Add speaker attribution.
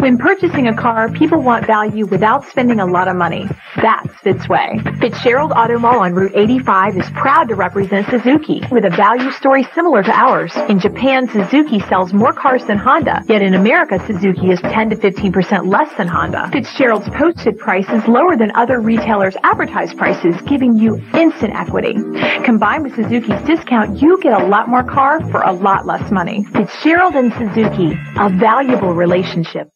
Speaker 1: When purchasing a car, people want value without spending a lot of money. That's Fitzway. Fitzgerald Auto Mall on Route 85 is proud to represent Suzuki with a value story similar to ours. In Japan, Suzuki sells more cars than Honda, yet in America, Suzuki is 10 to 15% less than Honda. Fitzgerald's posted price is lower than other retailers' advertised prices, giving you instant equity. Combined with Suzuki's discount, you get a lot more car for a lot less money. Fitzgerald and Suzuki, a valuable relationship.